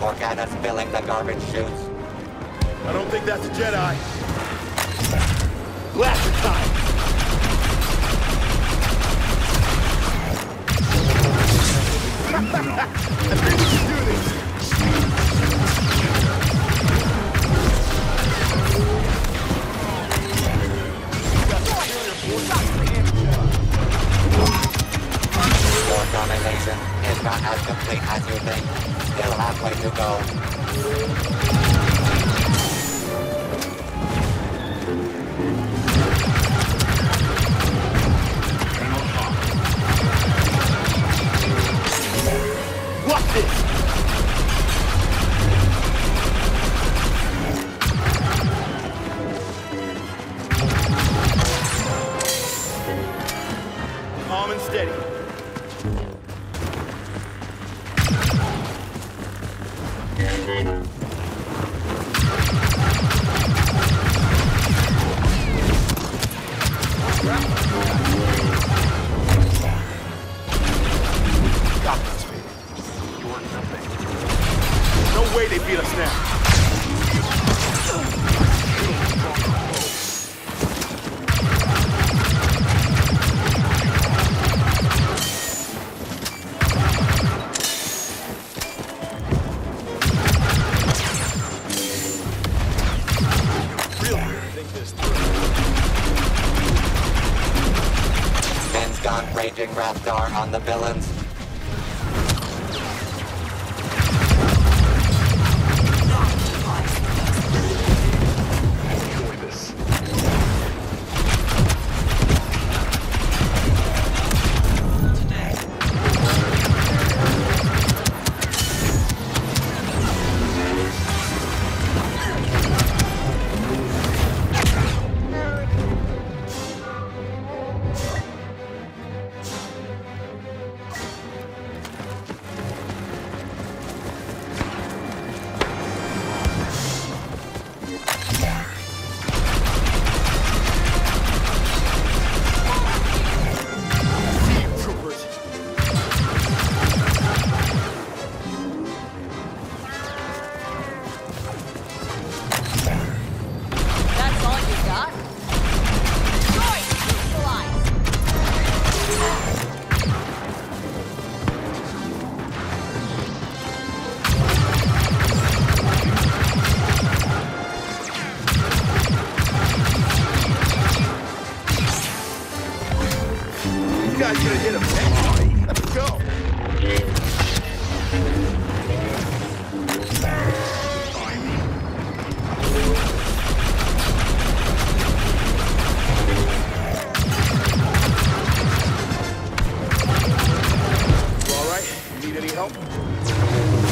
Morgana's filling the garbage chutes. I don't think that's a Jedi. Blaster time! I think we do this! Domination is not as complete as you think. Still halfway to go. This! Calm and steady. No way they beat us now. Gone raging on the villains. You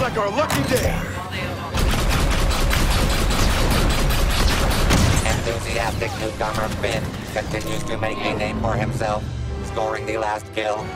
like our lucky day. Enthusiastic newcomer Finn continues to make a name for himself, scoring the last kill